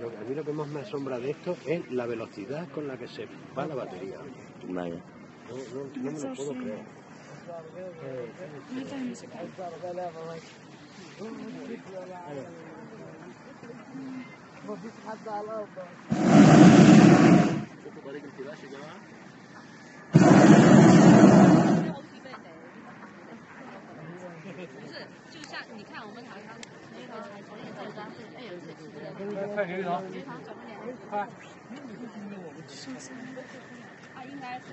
Lo que a mí lo que más me asombra de esto es la velocidad con la que se va la batería. No, me lo puedo creer. 不是，就像你看，我们唐一堂、刘一堂、黄艳这，哎呦，太牛了！刘一堂，刘一堂，黄，快！是？应该是。